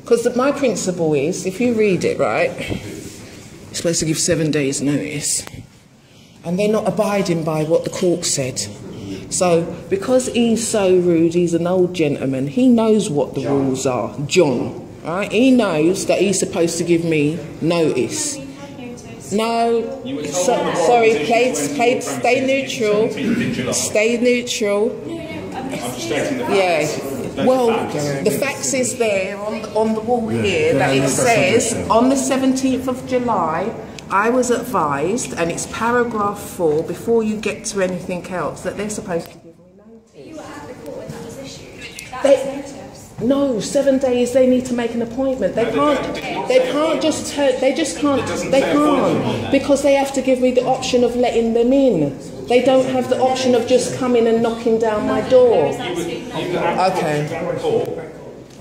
Because my principle is, if you read it right, you're supposed to give seven days' notice, and they're not abiding by what the court said. So, because he's so rude, he's an old gentleman. He knows what the rules are. John, right? He knows that he's supposed to give me notice. We've had notice. No, You were told so, sorry, opposition play, when play, stay neutral. 17th of July. Stay neutral. No, no, I'm I'm just the. Yeah. Those Well, the facts is there on the, on the wall here that it says on the 17th of July, I was advised, and it's paragraph four, before you get to anything else, that they're supposed to give me notice. You were at the court when that was issued. That They- was notice. No, seven days. They need to make an appointment. They No, can't. don't- they don't They can't just. Turn, they just can't. They say appointment on can't because they have to give me the option of letting them in. They don't have the option of just coming and knocking down my door. is absolutely You nothing. were at Okay.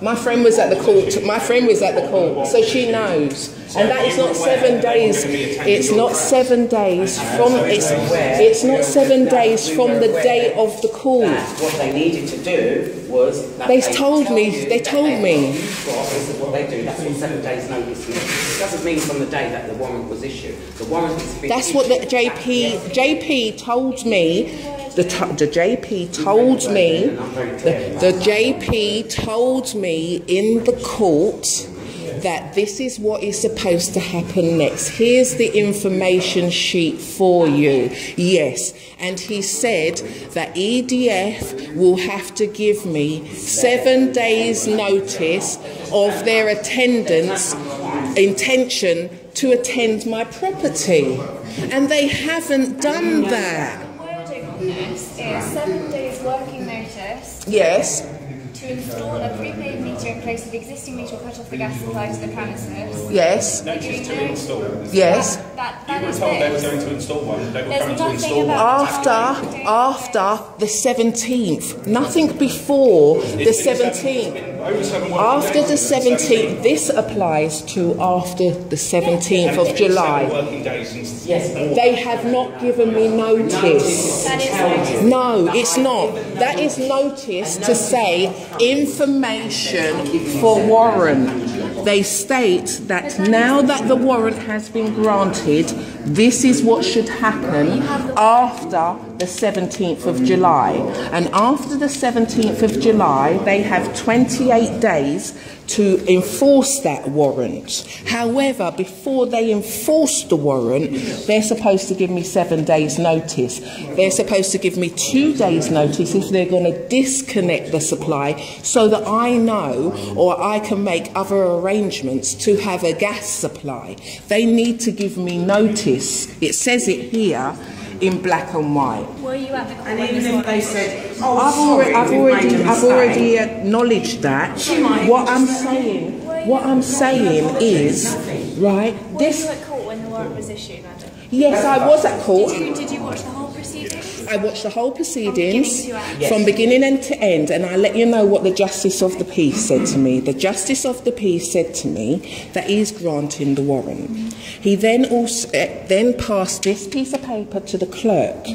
My friend was at the court. My friend was at the court, so she knows. And that is not seven days. It's not seven days from. It's, it's not seven days from the day of the call. What they needed to do was. They told me- they told me. got you for, This is what they do. That's what seven days notice means. It doesn't mean from the day that the warrant was issued. The warrant is. That's what the. JP JP told me. The, the JP told me. The, the JP told me in the court that this is what is supposed to happen next. Here's the information sheet for you. Yes, and he said that EDF will have to give me seven days' notice of their attendance intention to attend my property. And they haven't done that. The wording is seven days working notice. Yes, to install a prepaid meter of the existing meter or cut off the gas supply to the premises. yes, Notice to install. yes. That, You that were is told they were going to install one. They were There's coming to install one. about- After, after the 17th. Nothing before the 17th. Over seven working After the 17th, this applies to after the 17th of July. Seven working days since. Yes. They have not given me notice. That is notice. No, it's not. That is notice to say information for warrant. They state that now that the warrant has been granted, this is what should happen after the 17th of July. And after the 17th of July, they have 28 days to enforce that warrant. However, before they enforce the warrant, they're supposed to give me seven days' notice. They're supposed to give me two days' notice if they're going to disconnect the supply so that I know or I can make other arrangements to have a gas supply. They need to give me notice. It says it here in black and white. Were you at the court And even if they said, oh, I've sorry, already, I've already, made a I've already acknowledged that. She might What I'm saying, what I'm saying is, right? Were This, you at court when the warrant was issued, madam? yes, I was at court. Did you, did you watch the whole proceedings? I watched the whole proceedings beginning from beginning end to end, and I let you know what the Justice of the Peace said to me. The Justice of the Peace said to me that he's granting the warrant. He then also eh, then passed this piece of paper to the clerk.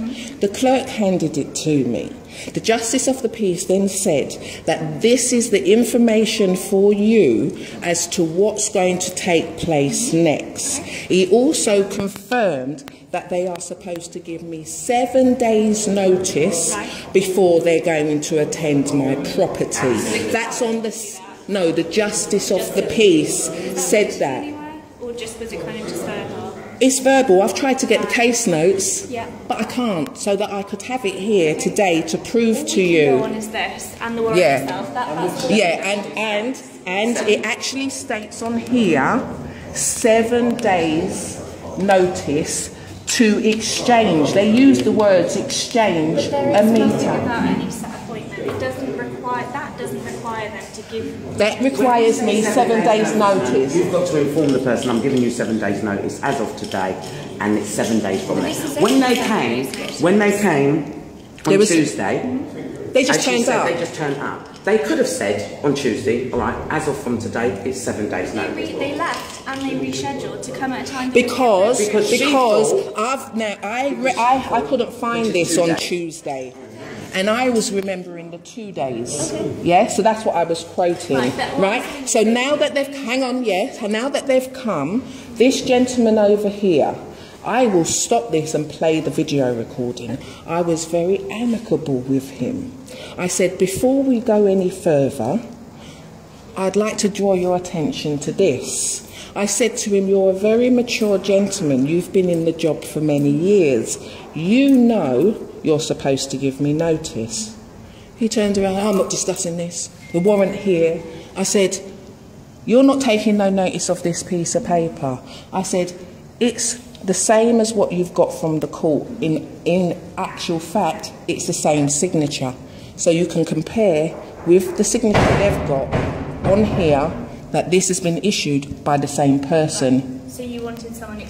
The clerk handed it to me. The Justice of the Peace then said that this is the information for you as to what's going to take place next. He also confirmed that they are supposed to give me seven days' notice before they're going to attend my property. That's on the. No, the Justice of the Peace said that. Or just it kind of just? It's verbal. I've tried to get the case notes, Yeah. but I can't, so that I could have it here today to prove All to we can go on you. is this and the warrant Yeah. itself. That, that's all. Yeah, and and and it actually states on here seven days notice to exchange. They use the words exchange a is nothing meter. about any set appointment. It doesn't require that doesn't require them to give. That requires me seven days notice. You've got to inform the person, I'm giving you seven days notice as of today, and it's seven days from there. When they came, when they came There on was- Tuesday, They just turned said, up. They just turned up. They could have said on Tuesday, all right, as of from today, it's seven days They, re- notice. they left and they rescheduled to come at a time. Because Because because I've now I, re, I I couldn't find this on Tuesday. And I was remembering the two days. Yeah, so that's what I was quoting. Right, Right? So now that they've hang on, yes, now that they've come, this gentleman over here. I will stop this and play the video recording. I was very amicable with him. I said, before we go any further, I'd like to draw your attention to this. I said to him, You're a very mature gentleman. You've been in the job for many years. You know you're supposed to give me notice. He turned around, I'm not discussing this. The warrant here. I said, You're not taking no notice of this piece of paper. I said, It's the same as what you've got from the court. In, in actual fact, it's the same signature. So you can compare with the signature they've got on here that this has been issued by the same person. So you wanted someone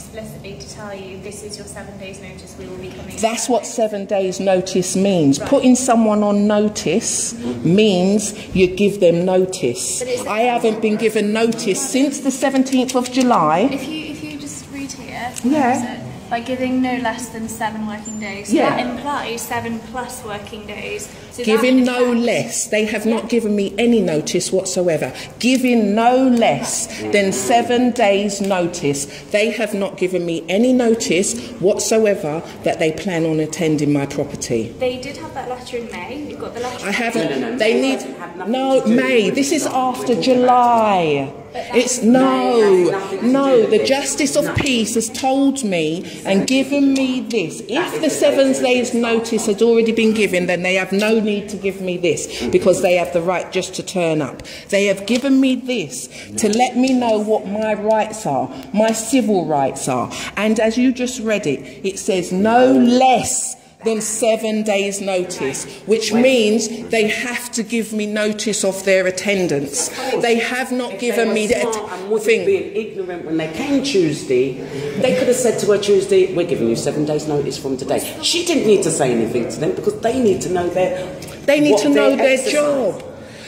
tell you this is your seven days notice, we will be coming. That's what seven days notice means. Putting someone on notice means you give them notice. But is it- I haven't been given notice since the 17th of July. If you if you just read here, Yeah. What is it? by giving no less than seven working days. So Yeah. that implies seven plus working days. So Giving no less. They have not given me any notice whatsoever. Giving no less than seven days' notice. They have not given me any notice whatsoever that they plan on attending my property. They did have that letter in May. We've got the letter. I haven't. No, no, no. They May need. have No, May. This is after we're July. It's no, no. The. Justice of Peace has told me and given me this. If the seven days' notice has already been given, then they have no need to give me this because they have the right just to turn up. They have given me this to let me know what my rights are, my civil rights are. And as you just read it, it says no less than seven days' notice, which means they have to give me notice of their attendance. They have not If given me that smart and wasn't thing. being ignorant when they came Tuesday, they could have said to her Tuesday, "We're giving you seven days' notice from today." She didn't need to say anything to them because they need to know their. They need to know their their job.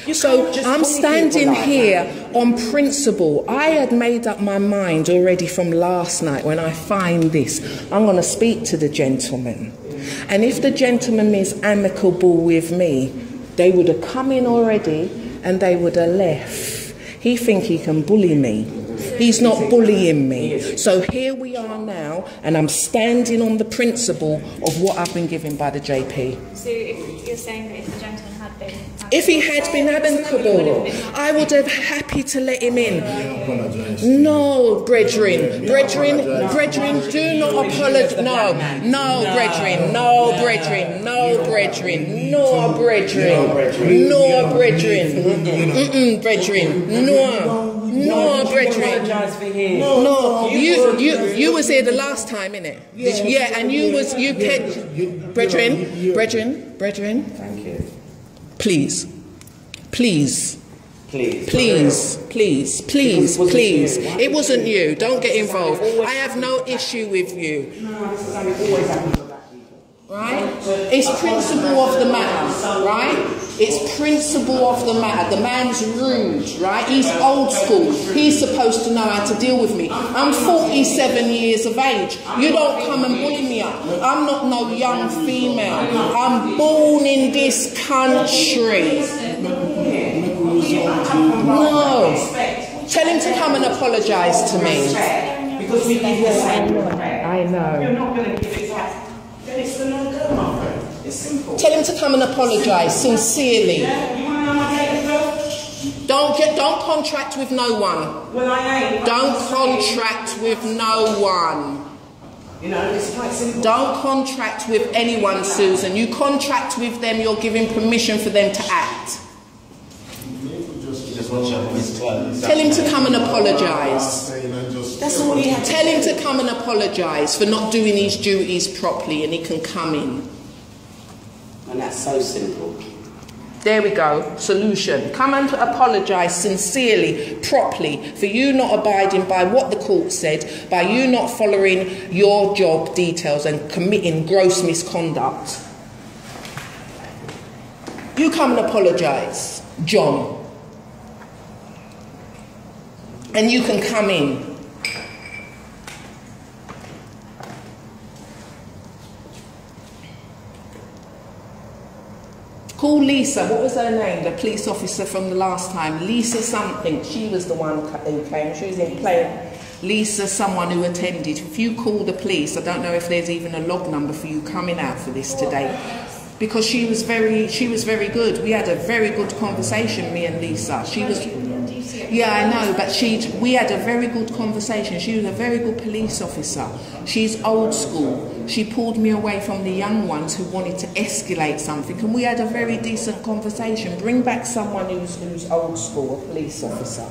You So I'm standing here on principle. I had made up my mind already from last night when I find this. I'm going to speak to the gentleman. And if the gentleman is amicable with me, they would have come in already and they would have left. He think he can bully me. He's not bullying me. So here we are now, and I'm standing on the principle of what I've been given by the JP. So if you're saying that if the gentleman had been. If he had been amicable, I would have happy to let him in. No, brethren, brethren, brethren, do not apologize. No, no, brethren, no, brethren, no, brethren, no, brethren, no, brethren, mm-mm, brethren, no, no, no brethren. Him. No, you you you was here the last time, innit? You- Yeah, and you was you kept brethren, brethren, brethren. Thank you. Please, please, Please. please, please, please, please. It wasn't you. Don't get involved. I have no issue with you. No, this is how it always happens with black people. Right? It's principle of the matter, right? It's principle of the matter. The man's rude, right? He's old school. He's supposed to know how to deal with me. I'm 47 years of age. You don't come and bully me up. I'm not no young female. I'm born in this country. No. Tell him to come and apologise to me. Because we give you the same. I know. You're not going to give it back. Then it's the no-go, my friend. It's simple. Tell him to come and apologise sincerely. You want to know my date of birth? Don't get, don't contract with no one. Well, I ain't. Don't contract with no one. You know, it's quite simple. Don't contract with anyone, Susan. You contract with them, you're giving permission for them to act. He just wants you on his clothes. Tell him to come and apologise. That's all he had. Tell him to come and apologise for not doing his duties properly and he can come in. And that's so simple. There we go. Solution. Come and apologise sincerely, properly, for you not abiding by what the court said, by you not following your job details and committing gross misconduct. You come and apologise, John. And you can come in. Call Lisa. What was her name? The police officer from the last time. Lisa something. She was the one who came. She was in play. Lisa, someone who attended. If you call the police, I don't know if there's even a log number for you coming out for this today. Because she was very, she was very good. We had a very good conversation, me and Lisa. She was, yeah, I know, but she, we had a very good conversation. She was a very good police officer. She's old school. She pulled me away from the young ones who wanted to escalate something, and we had a very decent conversation. Bring back someone who's, who's old school, a police officer.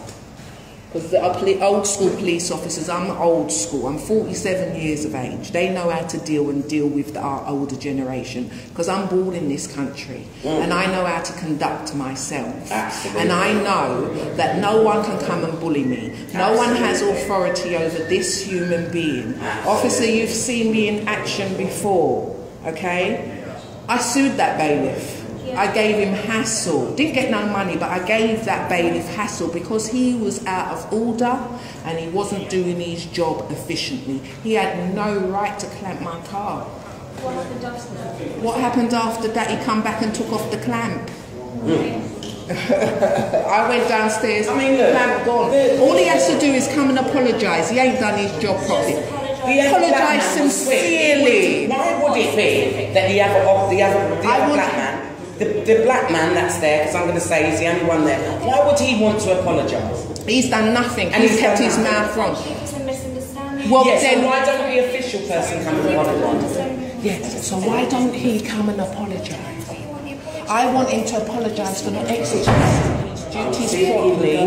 Because the uh, old school police officers, I'm old school, I'm 47 years of age. They know how to deal and deal with our older generation. Because I'm born in this country and I know how to conduct myself. Absolutely. And I know that no one can come and bully me. No one has authority over this human being. Officer, you've seen me in action before, okay? I sued that bailiff. I gave him hassle. Didn't get no money, but I gave that bailiff hassle because he was out of order and he wasn't doing his job efficiently. He had no right to clamp my car. What happened after that? What happened after that? He come back and took off the clamp. I went downstairs. I mean, look, clamp gone. All he has to do is come and apologise. He ain't done his job properly. The other black Apologise man was quick. sincerely. Why would it be that the other, of the other, the other would- black man, the, the black man that's there, because I'm going to say he's the only one there, why would he want to apologise? He's done nothing. And he's he's kept his mouth wrong. It's a misunderstanding. Well, Yes, then so why don't the official person come and apologise? Yeah, so why don't he come and apologise? I want him to apologise for not exercising his duties properly,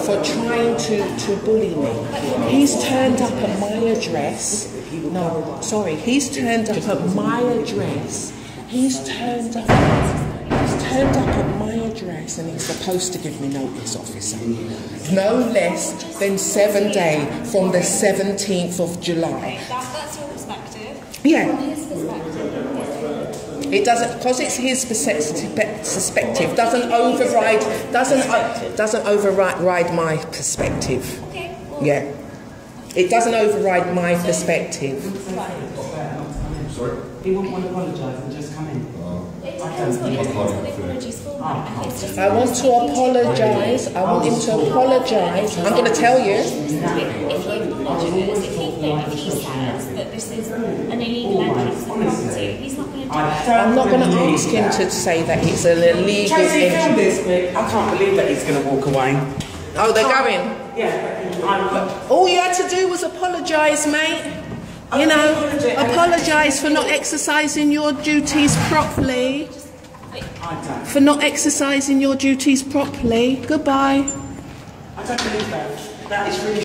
for trying to, to bully me. He's turned up at my address. No, sorry, he's turned up at my address. He's turned up. He's turned up at my address and he's supposed to give me notice, officer. No less than seven day from the 17th of July. That, that's your perspective. Yeah. From his perspective. It doesn't because it's his perspective. Perspective doesn't override doesn't uh, doesn't override my perspective. Okay. Well, Yeah, it doesn't override my perspective. Sorry? He wouldn't want to apologise and just come in. It depends what, I want to apologise. I want him to apologise. I'm going to tell you. If he apologises, if he, if he says that this is an illegal entrance property, he's not going to do it. I'm not going to ask him to say that it's an illegal entry. I can't believe that he's going to walk away. Oh, they're going. Yeah, All you had to do was apologise, mate. You know, apologise for not exercising your duties properly. For not exercising your duties properly. Goodbye. I don't believe that. That is really